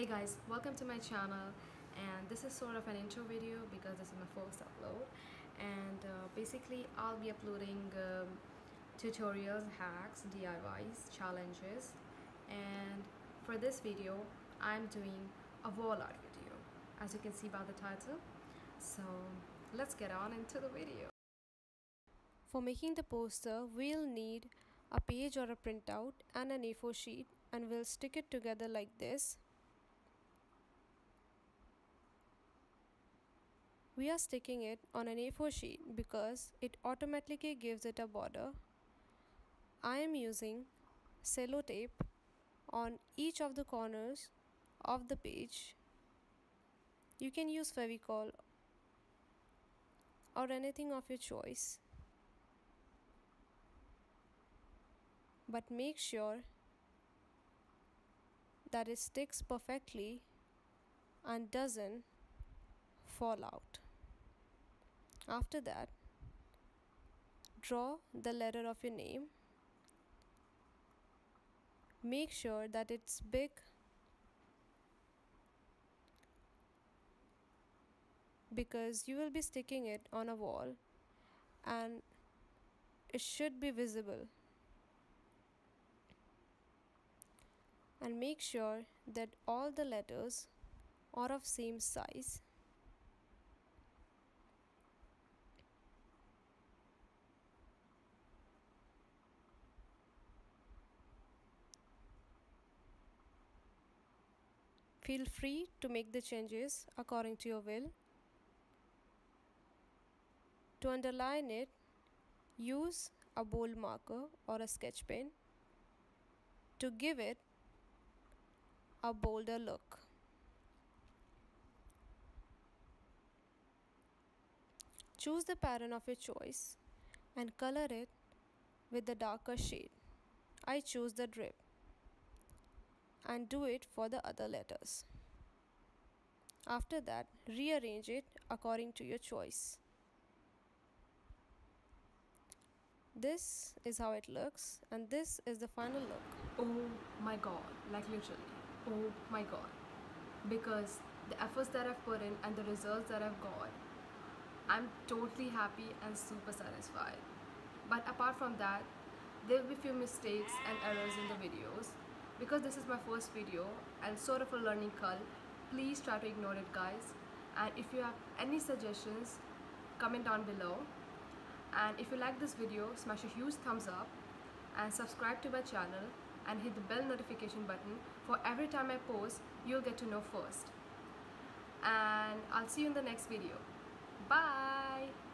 Hey guys, welcome to my channel. And this is sort of an intro video because this is my first upload. And uh, basically I'll be uploading um, tutorials, hacks, DIYs, challenges. And for this video I'm doing a wall art video as you can see by the title. So let's get on into the video. For making the poster we'll need a page or a printout and an A4 sheet and we'll stick it together like this We are sticking it on an A4 sheet because it automatically gives it a border. I am using cello tape on each of the corners of the page. You can use Fevicol or anything of your choice. But make sure that it sticks perfectly and doesn't fall out. After that, draw the letter of your name. Make sure that it's big because you will be sticking it on a wall and it should be visible. And make sure that all the letters are of same size. Feel free to make the changes according to your will. To underline it, use a bold marker or a sketch pen to give it a bolder look. Choose the pattern of your choice and color it with the darker shade. I choose the drip and do it for the other letters. After that, rearrange it according to your choice. This is how it looks and this is the final look. Oh my god, like literally. Oh my god. Because the efforts that I've put in and the results that I've got, I'm totally happy and super satisfied. But apart from that, there will be few mistakes and errors in the videos because this is my first video and sort of a learning curve please try to ignore it guys. And if you have any suggestions comment down below. And if you like this video smash a huge thumbs up and subscribe to my channel and hit the bell notification button for every time I post you'll get to know first. And I'll see you in the next video. Bye